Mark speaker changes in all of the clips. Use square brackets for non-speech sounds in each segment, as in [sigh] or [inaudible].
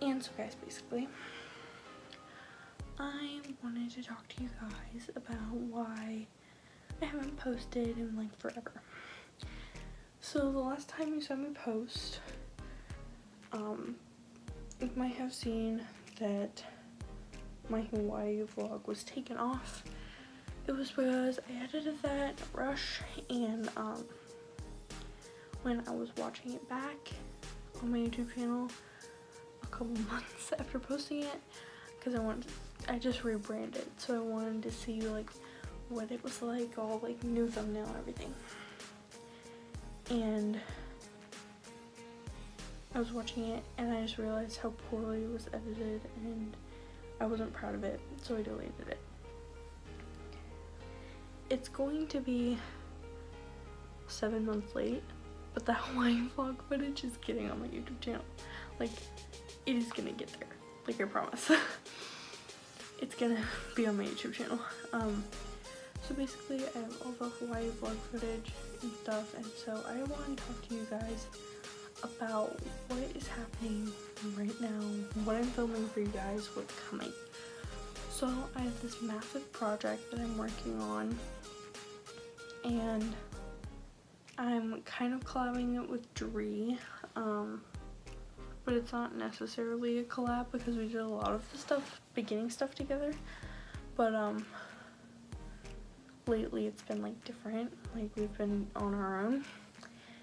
Speaker 1: And so, guys, basically, I wanted to talk to you guys about why I haven't posted in like forever. So the last time you saw me post, um, you might have seen that my Hawaii vlog was taken off. It was because I edited that rush and um, when I was watching it back on my YouTube channel couple [laughs] months after posting it because I wanted to, I just rebranded so I wanted to see like what it was like all like new thumbnail everything and I was watching it and I just realized how poorly it was edited and I wasn't proud of it, so I deleted it. It's going to be seven months late, but the [laughs] Hawaiian vlog footage is getting on my YouTube channel. Like, it is gonna get there. Like, I promise. [laughs] it's gonna be on my YouTube channel. Um, so basically, I have all the Hawaii vlog footage and stuff, and so I want to talk to you guys about what is happening right now, what I'm filming for you guys, what's coming. So I have this massive project that I'm working on and I'm kind of collabing it with Dree, um, but it's not necessarily a collab because we did a lot of the stuff, beginning stuff together, but um, lately it's been like different, like we've been on our own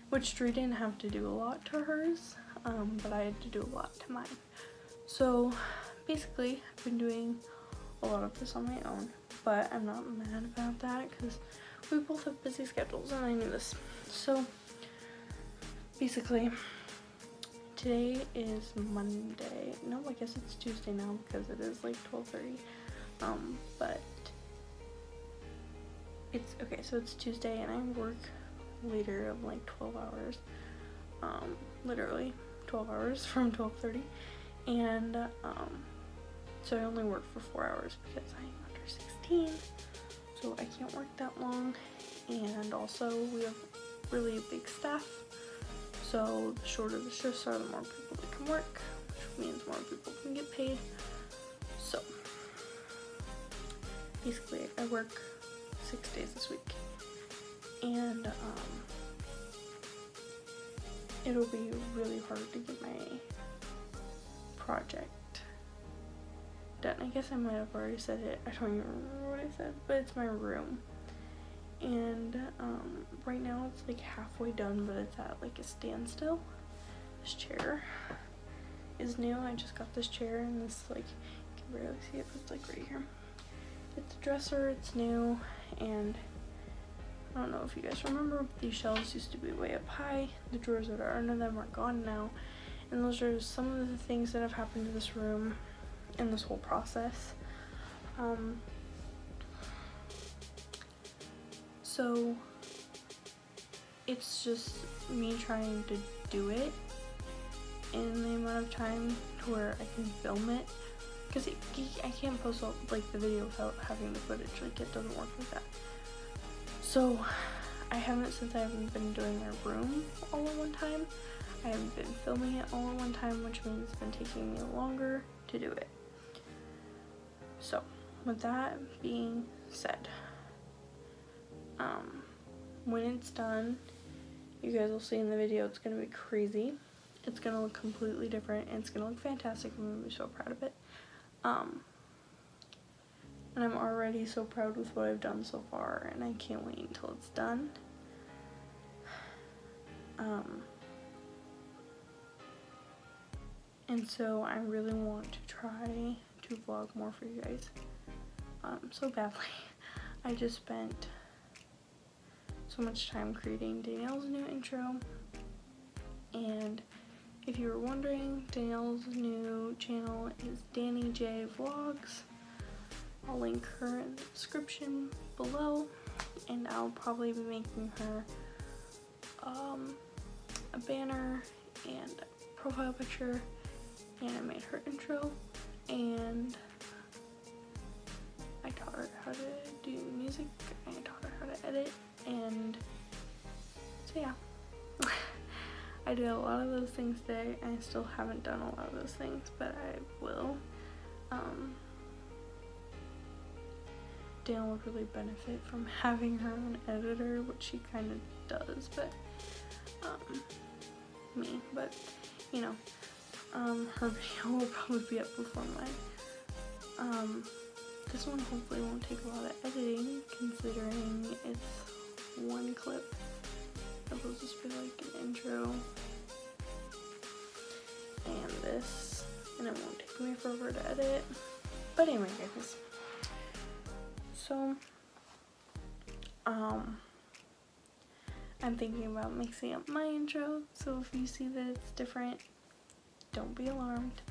Speaker 1: which Drew didn't have to do a lot to hers, um, but I had to do a lot to mine. So basically, I've been doing a lot of this on my own, but I'm not mad about that because we both have busy schedules and I knew this. So basically, today is Monday. No, I guess it's Tuesday now because it is like 12.30. Um, but it's, okay, so it's Tuesday and I work later of like 12 hours. Um, literally 12 hours [laughs] from 12:30 and um, so I only work for four hours because I'm under 16 so I can't work that long. And also we have really big staff so the shorter the shifts are the more people that can work which means more people can get paid so basically I work six days this week and um, it'll be really hard to get my project done. I guess I might have already said it. I don't even remember what I said, but it's my room. And um, right now it's like halfway done, but it's at like a standstill. This chair is new. I just got this chair and this like, you can barely see it, but it's like right here. It's a dresser, it's new, and I don't know if you guys remember, these shelves used to be way up high. The drawers that are under them are gone now. And those are some of the things that have happened to this room in this whole process. Um, so it's just me trying to do it in the amount of time to where I can film it because I can't post all, like the video without having the footage like it doesn't work like that so I haven't since I haven't been doing my room all at one time. I haven't been filming it all at one time, which means it's been taking me longer to do it. So with that being said, um, when it's done, you guys will see in the video it's gonna be crazy. It's gonna look completely different and it's gonna look fantastic. I'm gonna be so proud of it. Um, and I'm already so proud with what I've done so far and I can't wait until it's done. [sighs] Um, and so I really want to try to vlog more for you guys um, so badly. [laughs] I just spent so much time creating Danielle's new intro and if you were wondering, Danielle's new channel is Dani J Vlogs. I'll link her in the description below, and I'll probably be making her um, a banner and a profile picture, and I made her intro, and I taught her how to do music, I taught her how to edit, so yeah. I did a lot of those things today, and I still haven't done a lot of those things, but I will. Um, Dale would really benefit from having her own editor, which she kind of does, but um, me, but you know, um, her [laughs] video will probably be up before mine. Um, this one hopefully won't take a lot of editing, considering it's one clip. It'll just be like an intro and this, and it won't take me forever to edit. But anyway, guys. So, um, I'm thinking about mixing up my intro, so if you see that it's different, don't be alarmed.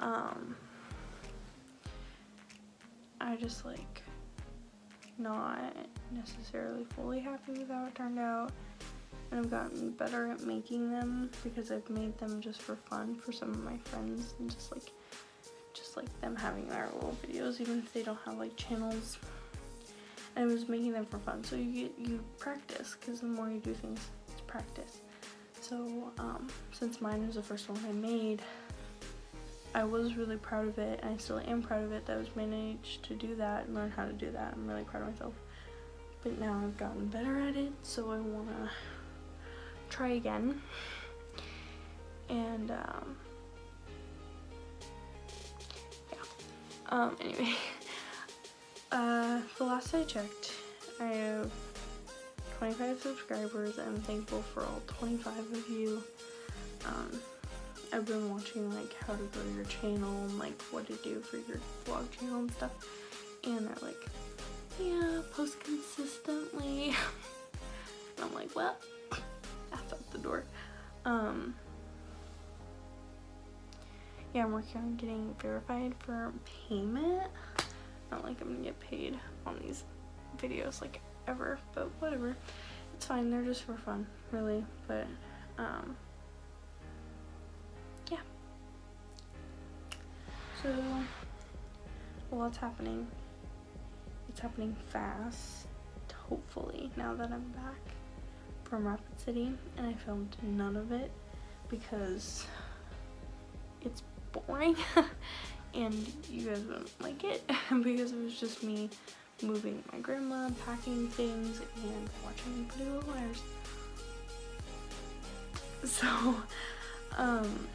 Speaker 1: Um, I just like not necessarily fully happy with how it turned out. And I've gotten better at making them because I've made them just for fun for some of my friends and just like just like them having their little videos even if they don't have like channels and I was making them for fun. So you get you practice because the more you do things, it's practice. So um, since mine was the first one I made, I was really proud of it, and I still am proud of it that I was managed to do that and learn how to do that. I'm really proud of myself. But now I've gotten better at it, so I wanna try again. And um, yeah. Um, anyway. [laughs] Uh, the last I checked, I have 25 subscribers. I'm thankful for all 25 of you. Um, I've been watching like how to grow your channel and like what to do for your vlog channel and stuff. And they're like, yeah, post consistently. and [laughs] I'm like, well, Um, yeah, I'm working on getting verified for payment not like I'm gonna get paid on these videos like ever, but whatever. It's fine, they're just for fun, really, but um, yeah. So, a lot's happening. It's happening fast, hopefully, now that I'm back from Rapid City, and I filmed none of it because it's boring [laughs] and you guys wouldn't like it [laughs] because it was just me moving my grandma, packing things, and watching Pretty Little. [laughs] So, um,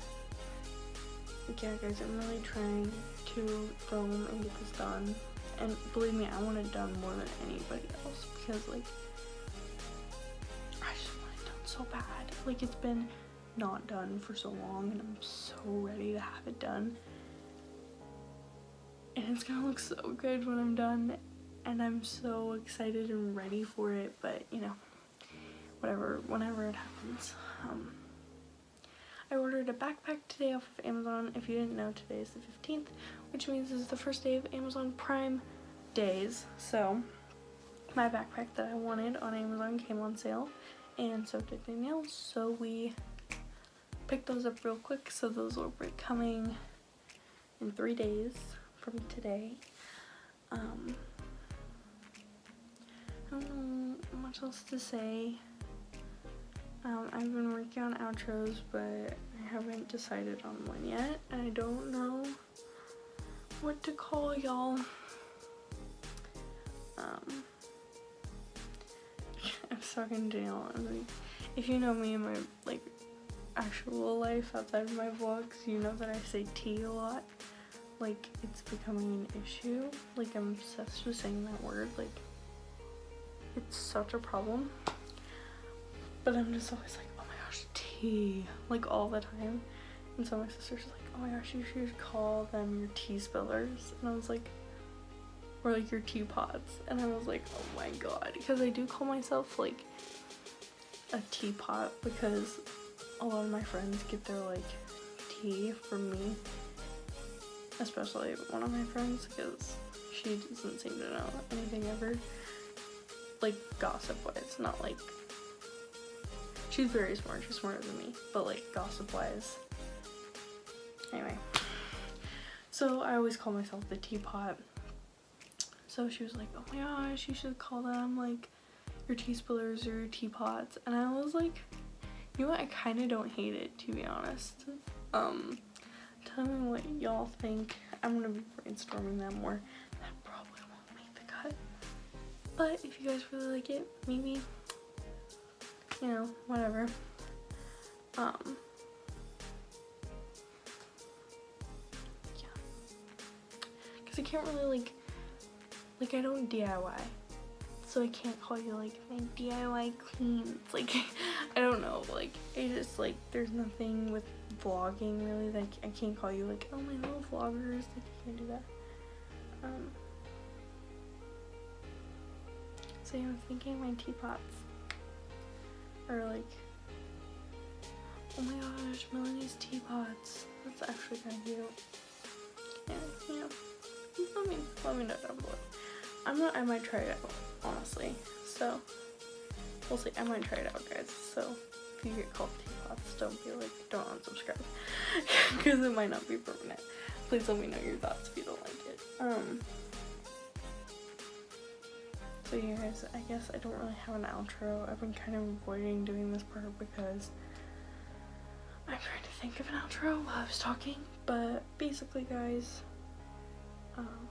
Speaker 1: yeah guys, I'm really trying to film and get this done. And believe me, I want it done more than anybody else because like, so bad. Like it's been not done for so long and I'm so ready to have it done. And it's gonna look so good when I'm done and I'm so excited and ready for it but you know whatever whenever it happens. Um, I ordered a backpack today off of Amazon if you didn't know today is the 15th which means this is the first day of Amazon Prime days. So my backpack that I wanted on Amazon came on sale and so did Danielle so we picked those up real quick so those will be coming in three days from today. Um, I don't know much else to say. Um, I've been working on outros, but I haven't decided on one yet. And I don't know what to call y'all. Um, Talking to Danielle. I'm like, if you know me in my like actual life outside of my vlogs, you know that I say tea a lot like it's becoming an issue. Like I'm obsessed with saying that word. Like it's such a problem. But I'm just always like, oh my gosh, tea, like all the time. And so my sister's like, oh my gosh, you should call them your tea spillers. And I was like, or like your teapots. And I was like, oh my god, because I do call myself like a teapot because a lot of my friends get their like tea from me, especially one of my friends because she doesn't seem to know anything ever, like gossip wise, not like. She's very smart. She's smarter than me, but like gossip wise. Anyway, so I always call myself the teapot. So she was like, "Oh my gosh, you should call them like your tea spillers or teapots," and I was like, "You know what? I kind of don't hate it to be honest." Um, tell me what y'all think. I'm gonna be brainstorming that more. That probably won't make the cut, but if you guys really like it, maybe you know, whatever. Um, yeah, because I can't really like like I don't DIY. So I can't call you like my DIY cleans. Like [laughs] I don't know. Like I just like there's nothing with vlogging really like I can't call you like oh my little vloggers. Like I can't do that. Um So yeah, I was thinking my teapots. Or like Oh my gosh, Melanie's teapots. That's actually kinda cute. Yeah, you know. Let me let me know down below. I'm not I might try it out, honestly. So we'll see. I might try it out guys. So if you get called teapots, don't be like don't unsubscribe. [laughs] Because it might not be permanent. Please let me know your thoughts if you don't like it. Um so you guys, I guess I don't really have an outro. I've been kind of avoiding doing this part because I'm trying to think of an outro while I was talking. But basically guys, um,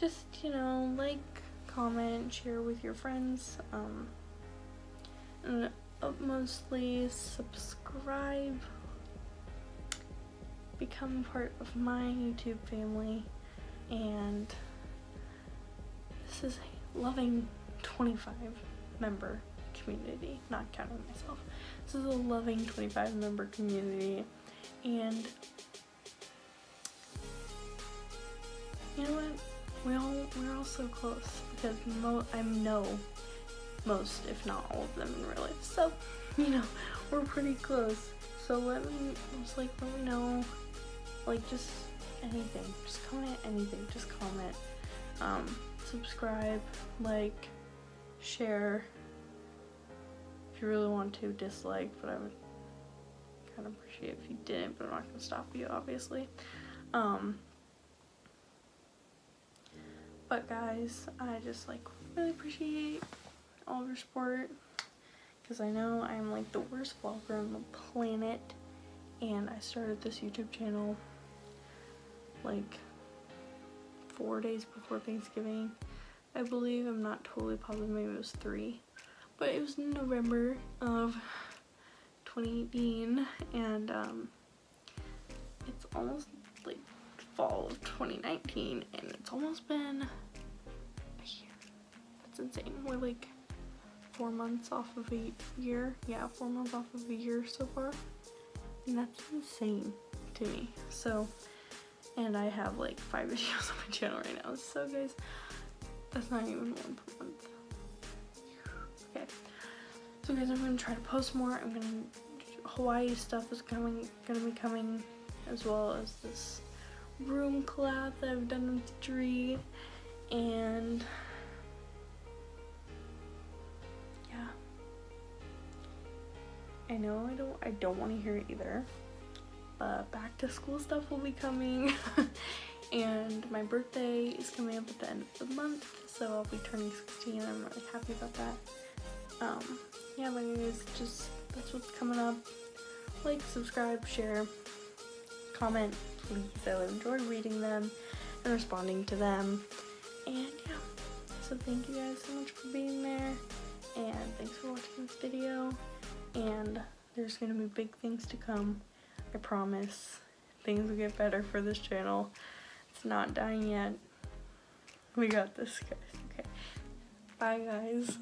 Speaker 1: just you know like comment share with your friends um, and uh, mostly subscribe. Become part of my youtube family and this is a loving 25 member community. Not counting myself. This is a loving 25 member community and you know what? We all we're all so close because I know most, if not all of them in real life. So, you know, we're pretty close. So let me just like let me know, like just anything. Just comment anything. Just comment. Um, subscribe, like, share. If you really want to, dislike, but I would kind of appreciate if you didn't. But I'm not gonna stop you, obviously. Um. But guys, I just like really appreciate all your support. Because I know I'm like the worst vlogger on the planet and I started this YouTube channel like four days before Thanksgiving. I believe I'm not totally positive maybe it was three but it was November of 2018 and um, it's almost fall of 2019 and it's almost been a year. That's insane. We're like four months off of a year. Yeah, four months off of a year so far. And that's insane to me. So, and I have like five [laughs] videos on my channel right now. So guys, that's not even one per month. Okay. So guys, I'm gonna try to post more. I'm gonna Hawaii stuff is coming gonna be coming as well as this room collab that I've done with Dree and yeah. I know I don't I don't want to hear it either but back to school stuff will be coming. [laughs] And my birthday is coming up at the end of the month so I'll be turning 16 I'm really happy about that. Um yeah but anyways just that's what's coming up. Like subscribe share comment please. I enjoy reading them and responding to them. And yeah, so thank you guys so much for being there. And thanks for watching this video. And there's going to be big things to come. I promise. Things will get better for this channel. It's not dying yet. We got this, guys. Okay. Bye, guys.